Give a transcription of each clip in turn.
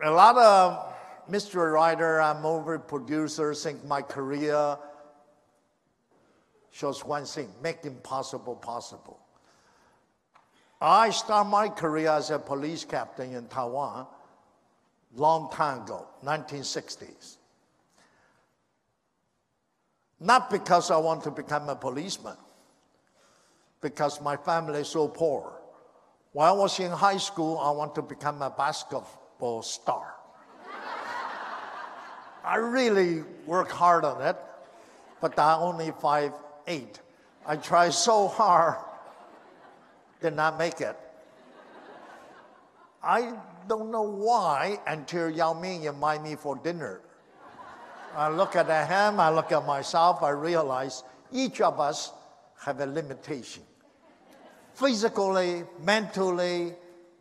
A lot of mystery writer and movie producers think my career shows one thing, make impossible possible. I started my career as a police captain in Taiwan long time ago, 1960s. Not because I want to become a policeman, because my family is so poor. When I was in high school, I want to become a basketball star. I really work hard on it, but I'm only five eight. I try so hard, did not make it. I don't know why until Yao Ming invited me for dinner. I look at him, I look at myself, I realize each of us have a limitation. Physically, mentally,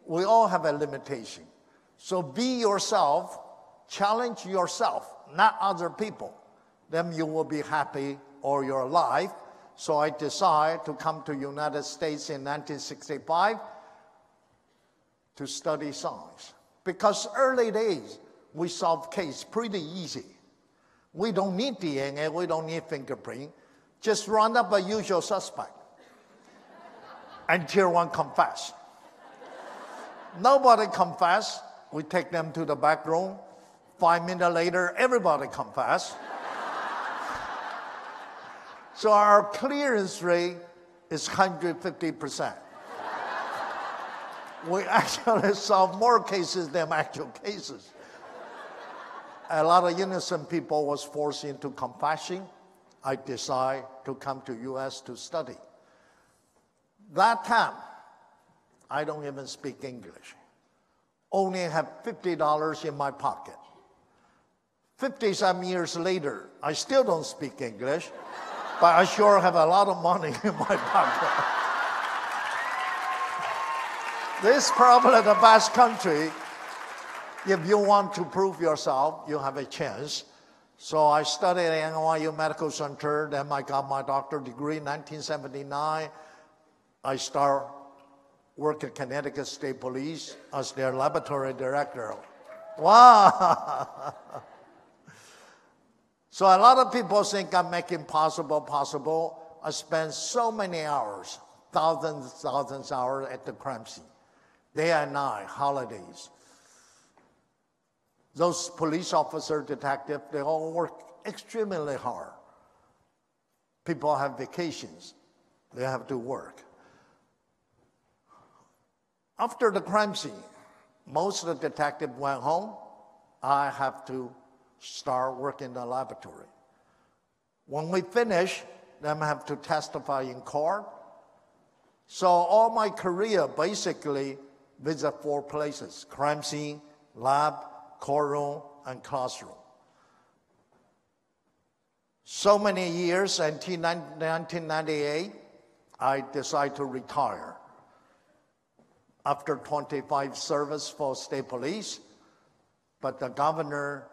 we all have a limitation. So be yourself, challenge yourself, not other people. Then you will be happy all your life. So I decided to come to United States in 1965 to study science. Because early days, we solve case pretty easy. We don't need DNA, we don't need fingerprint. Just round up a usual suspect until one confess. Nobody confess. We take them to the back room. Five minutes later, everybody confess. so our clearance rate is 150%. we actually solve more cases than actual cases. A lot of innocent people was forced into confession. I decide to come to U.S. to study. That time, I don't even speak English. Only have $50 in my pocket. 50 some years later, I still don't speak English, but I sure have a lot of money in my pocket. this probably the best country. If you want to prove yourself, you have a chance. So I studied at NYU Medical Center, then I got my doctorate degree in 1979. I start work at Connecticut State Police as their laboratory director. Wow! so a lot of people think I'm making possible possible. I spend so many hours, thousands, thousands of hours at the crime scene, day and night, holidays. Those police officer, detective, they all work extremely hard. People have vacations, they have to work. After the crime scene, most of the detectives went home. I have to start working in the laboratory. When we finish, then I have to testify in court. So all my career basically visit four places: crime scene, lab, courtroom, and classroom. So many years until 1998, I decided to retire after 25 service for state police, but the governor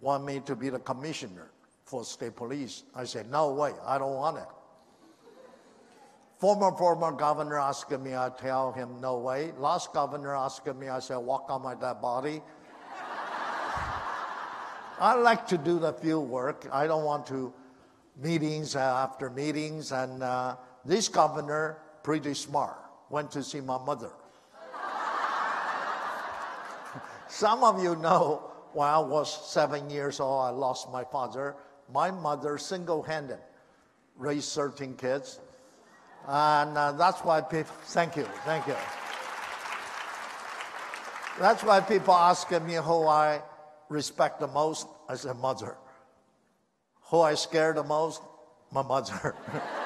wanted me to be the commissioner for state police. I said, no way, I don't want it. Former, former governor asked me, I tell him, no way. Last governor asked me, I said, walk on my dead body. I like to do the field work. I don't want to meetings after meetings. And uh, this governor, pretty smart went to see my mother. Some of you know when I was seven years old, I lost my father. My mother single handed raised 13 kids. And uh, that's why people, thank you, thank you. That's why people ask me who I respect the most. I said, mother. Who I scare the most? My mother.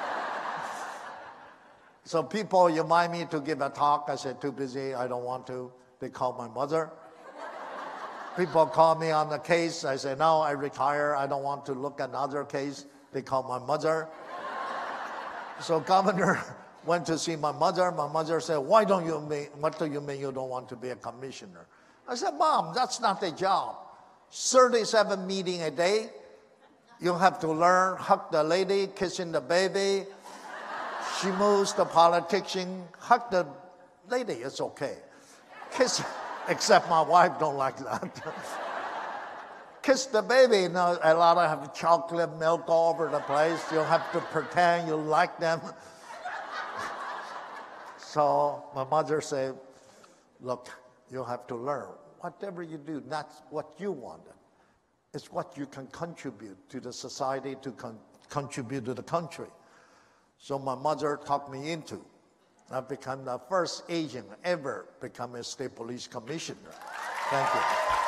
So people invite me to give a talk. I said, too busy, I don't want to. They call my mother. people call me on the case. I say, no, I retire. I don't want to look at another case. They call my mother. so governor went to see my mother. My mother said, why don't you mean, what do you mean you don't want to be a commissioner? I said, mom, that's not the job. 37 meeting a day. You have to learn, hug the lady, kissing the baby, she moves the politician, hug the lady, it's okay. Kiss, Except my wife don't like that. Kiss the baby, know, a lot of have chocolate milk all over the place. You'll have to pretend you like them. so my mother said, look, you have to learn. Whatever you do, that's what you want. It's what you can contribute to the society, to con- contribute to the country. So my mother talked me into. I became the first Asian ever become a state police commissioner. Thank you.